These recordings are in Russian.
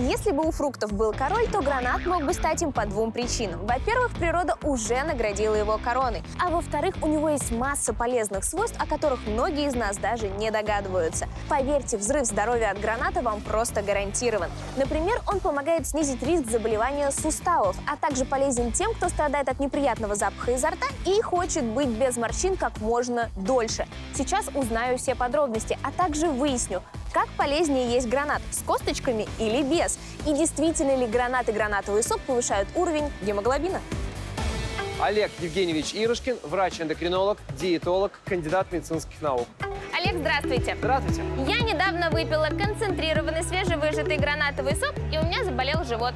Если бы у фруктов был король, то гранат мог бы стать им по двум причинам. Во-первых, природа уже наградила его короной, а во-вторых, у него есть масса полезных свойств, о которых многие из нас даже не догадываются. Поверьте, взрыв здоровья от граната вам просто гарантирован. Например, он помогает снизить риск заболевания суставов, а также полезен тем, кто страдает от неприятного запаха изо рта и хочет быть без морщин как можно дольше. Сейчас узнаю все подробности, а также выясню, как полезнее есть гранат с косточками или без? И действительно ли гранат и гранатовый сок повышают уровень гемоглобина? Олег Евгеньевич Ирушкин, врач-эндокринолог, диетолог, кандидат медицинских наук. Олег, здравствуйте. Здравствуйте. Я недавно выпила концентрированный свежевыжатый гранатовый сок, и у меня заболел живот.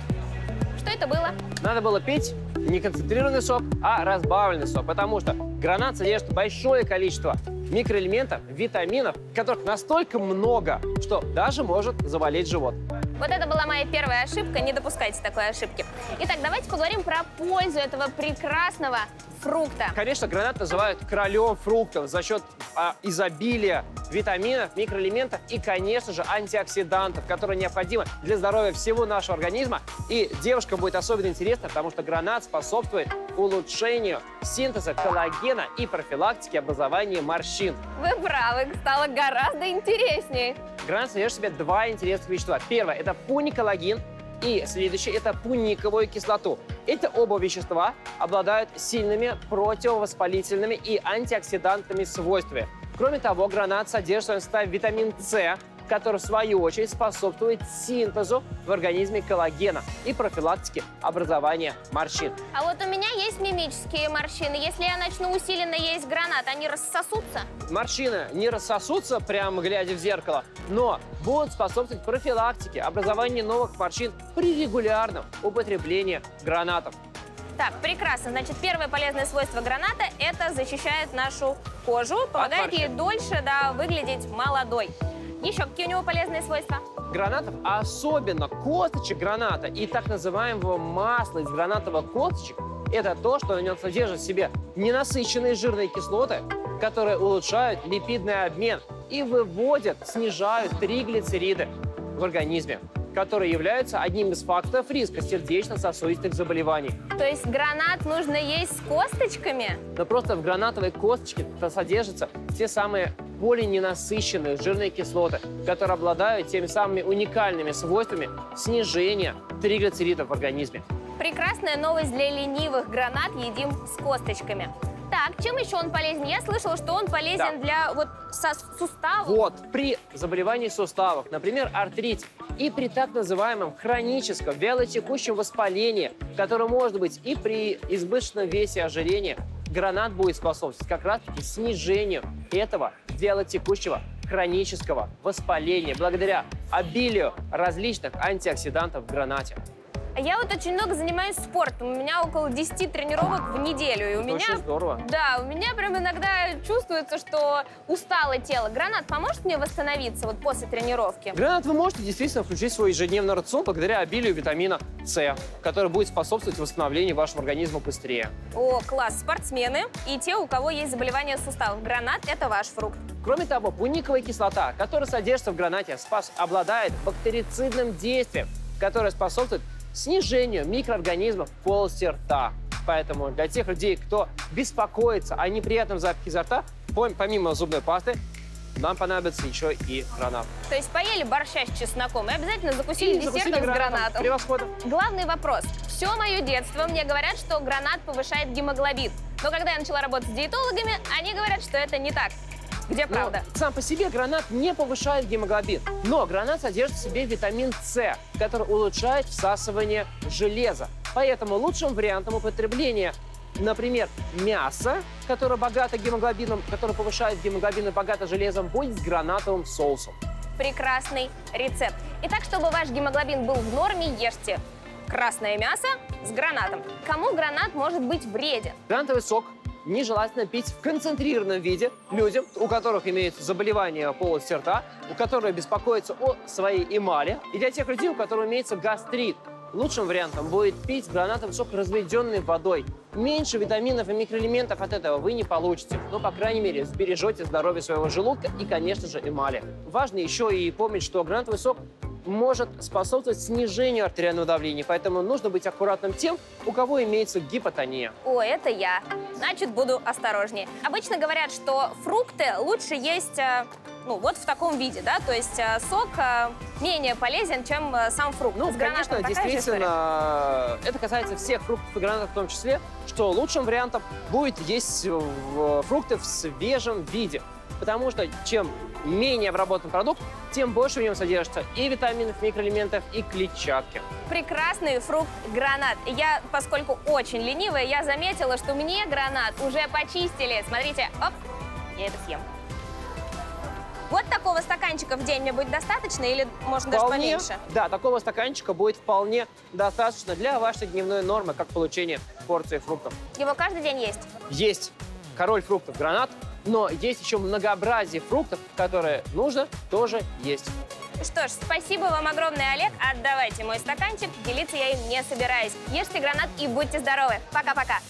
Что это было? Надо было пить не концентрированный сок, а разбавленный сок, потому что гранат содержит большое количество микроэлементов, витаминов, которых настолько много, что даже может заболеть живот. Вот это была моя первая ошибка, не допускайте такой ошибки. Итак, давайте поговорим про пользу этого прекрасного фрукта. Конечно, гранат называют королем фруктов за счет а, изобилия витаминов, микроэлементов и, конечно же, антиоксидантов, которые необходимы для здоровья всего нашего организма. И девушкам будет особенно интересно, потому что гранат способствует улучшению синтеза коллагена и профилактике образования морщин. Вы правы, стало гораздо интереснее. Гранат содержит в себе два интересных вещества. Первое – это пуниколлагин, и следующее – это пуниковую кислоту. Эти оба вещества обладают сильными противовоспалительными и антиоксидантными свойствами. Кроме того, гранат содержит в своем составе витамин С, который в свою очередь способствует синтезу в организме коллагена и профилактике образования морщин. А вот у меня есть мимические морщины. Если я начну усиленно есть гранат, они рассосутся? Морщины не рассосутся, прямо глядя в зеркало, но будут способствовать профилактике образования новых морщин при регулярном употреблении гранатов. Так, прекрасно. Значит, первое полезное свойство граната – это защищает нашу кожу, помогает ей дольше да, выглядеть молодой. Еще какие у него полезные свойства? Гранатов, а особенно косточек граната и так называемого масла из гранатовых косточек, это то, что на нем содержит в себе ненасыщенные жирные кислоты, которые улучшают липидный обмен и выводят, снижают триглицериды в организме которые являются одним из факторов риска сердечно-сосудистых заболеваний. То есть гранат нужно есть с косточками? Но просто в гранатовой косточке содержатся те самые полиненасыщенные жирные кислоты, которые обладают теми самыми уникальными свойствами снижения триглицеридов в организме. Прекрасная новость для ленивых. Гранат едим с косточками. Так, чем еще он полезен? Я слышала, что он полезен да. для вот суставов. Вот, при заболевании суставов, например, артрите, и при так называемом хроническом вялотекущем воспалении, которое может быть и при избыточном весе ожирения, гранат будет способствовать как раз-таки снижению этого вялотекущего хронического воспаления благодаря обилию различных антиоксидантов в гранате. Я вот очень много занимаюсь спортом. У меня около 10 тренировок в неделю. И у Это меня, очень здорово. Да, у меня прям иногда чувствуется, что устало тело. Гранат поможет мне восстановиться вот после тренировки? Гранат вы можете действительно включить в свой ежедневный рацион благодаря обилию витамина С, который будет способствовать восстановлению вашего организма быстрее. О, класс! Спортсмены и те, у кого есть заболевание суставов. Гранат – это ваш фрукт. Кроме того, пуниковая кислота, которая содержится в гранате, спас обладает бактерицидным действием, которое способствует снижению микроорганизмов в полости рта. Поэтому для тех людей, кто беспокоится о неприятном запахе изо рта, помимо зубной пасты, нам понадобится еще и гранат. То есть поели борща с чесноком и обязательно закусили и десертом закусили с гранатом. Превосходно. Главный вопрос. Все мое детство мне говорят, что гранат повышает гемоглобин. Но когда я начала работать с диетологами, они говорят, что это не так. Где правда? Но сам по себе гранат не повышает гемоглобин, но гранат содержит в себе витамин С, который улучшает всасывание железа. Поэтому лучшим вариантом употребления Например, мясо, которое богато гемоглобином, которое повышает гемоглобин и богато железом, будет с гранатовым соусом. Прекрасный рецепт. Итак, чтобы ваш гемоглобин был в норме, ешьте красное мясо с гранатом. Кому гранат может быть вреден? Гранатовый сок нежелательно пить в концентрированном виде людям, у которых имеется заболевание полости рта, у которых беспокоятся о своей эмали, и для тех людей, у которых имеется гастрит. Лучшим вариантом будет пить гранатовый сок, разведенный водой. Меньше витаминов и микроэлементов от этого вы не получите, но, по крайней мере, сбережете здоровье своего желудка и, конечно же, эмали. Важно еще и помнить, что гранатовый сок может способствовать снижению артериального давления, поэтому нужно быть аккуратным тем, у кого имеется гипотония. О, это я. Значит, буду осторожнее. Обычно говорят, что фрукты лучше есть э, ну, вот в таком виде, да, то есть э, сок э, менее полезен, чем сам фрукт. Ну, С конечно, действительно, это касается всех фруктов и гранатов в том числе, что лучшим вариантом будет есть фрукты в свежем виде. Потому что чем менее обработан продукт, тем больше в нем содержится и витаминов, микроэлементов, и клетчатки. Прекрасный фрукт гранат. Я, поскольку очень ленивая, я заметила, что мне гранат уже почистили. Смотрите, оп, я это съем. Вот такого стаканчика в день мне будет достаточно или можно даже Вполне, поменьше? да, такого стаканчика будет вполне достаточно для вашей дневной нормы, как получение порции фруктов. Его каждый день есть. Есть король фруктов гранат, но есть еще многообразие фруктов, которые нужно тоже есть. Что ж, спасибо вам огромное, Олег. Отдавайте мой стаканчик. Делиться я им не собираюсь. Ешьте гранат и будьте здоровы. Пока-пока.